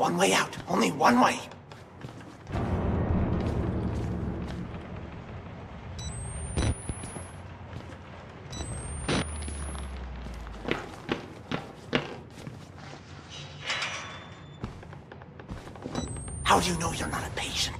one way out. Only one way. How do you know you're not a patient?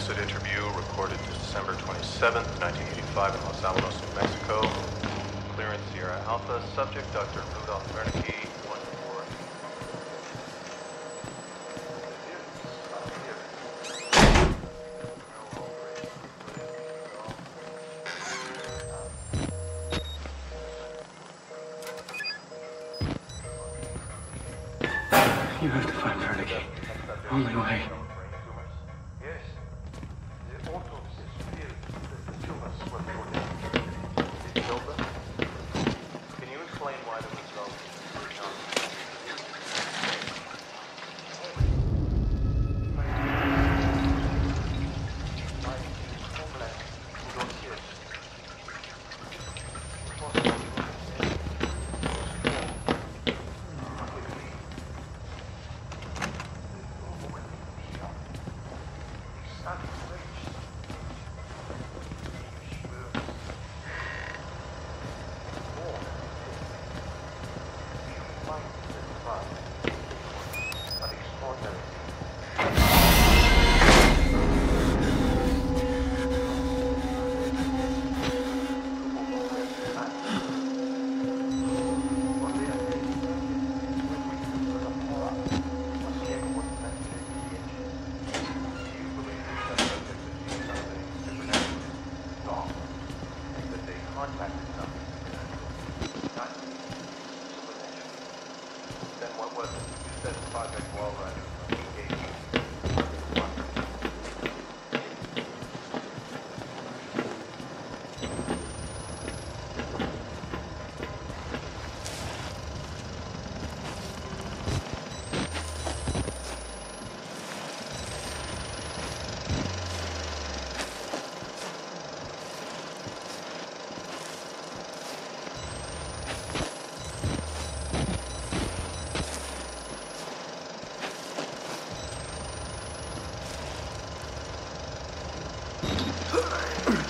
Exit interview recorded December 27th, 1985 in Los Alamos, New Mexico. Clearance Sierra Alpha. Subject Dr. Rudolph Wernicke, 1-4. You have to find Wernicke. Only way. Ugh!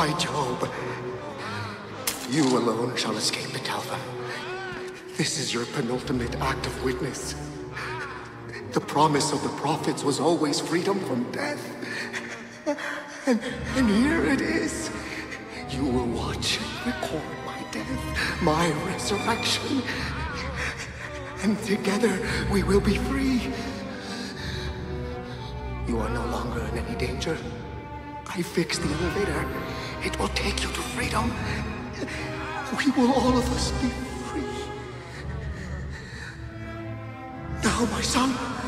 My Job, you alone shall escape the Talva. This is your penultimate act of witness. The promise of the prophets was always freedom from death. And, and here it is. You will watch and record my death, my resurrection. And together we will be free. You are no longer in any danger. I fixed the elevator. It will take you to freedom. We will all of us be free. Now, my son,